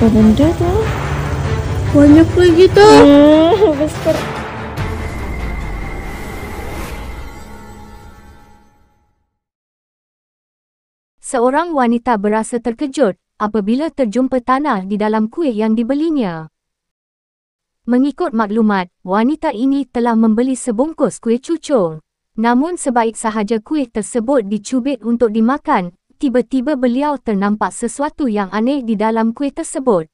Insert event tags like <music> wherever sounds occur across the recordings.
Apa benda tu? Banyak lagi tu. Hmm, besar. Seorang wanita berasa terkejut apabila terjumpa tanah di dalam kuih yang dibelinya. Mengikut maklumat, wanita ini telah membeli sebungkus kuih cucur. Namun sebaik sahaja kuih tersebut dicubit untuk dimakan, tiba-tiba beliau ternampak sesuatu yang aneh di dalam kuih tersebut.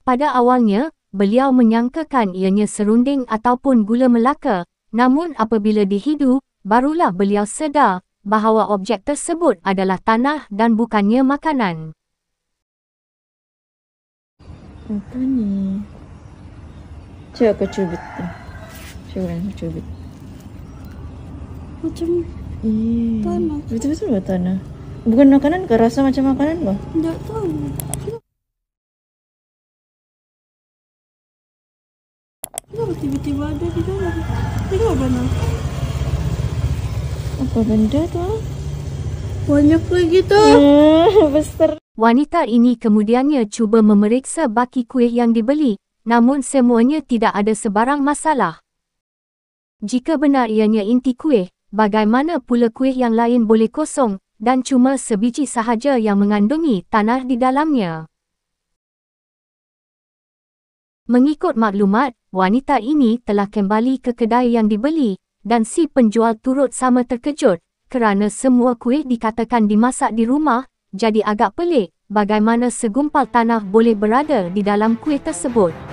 Pada awalnya, beliau menyangkakan ianya serunding ataupun gula melaka, namun apabila dihidu, barulah beliau sedar bahawa objek tersebut adalah tanah dan bukannya makanan. Apa ni? Cuba aku cubit tu. Cuba aku cubit. Macam Eh, Tanah. Betul-betul buat tanah. Bukan makanan ke? Rasa macam makanan ke? tak tahu. Kenapa tiba-tiba ada di dalam? Tengok mana? Apa benda tu? Banyak lagi tu. <laughs> Hmm, besar. Wanita ini kemudiannya cuba memeriksa baki kuih yang dibeli, namun semuanya tidak ada sebarang masalah. Jika benar ianya inti kuih, bagaimana pula kuih yang lain boleh kosong dan cuma sebiji sahaja yang mengandungi tanah di dalamnya? Mengikut maklumat, wanita ini telah kembali ke kedai yang dibeli dan si penjual turut sama terkejut kerana semua kuih dikatakan dimasak di rumah, jadi agak pelik bagaimana segumpal tanah boleh berada di dalam kuih tersebut.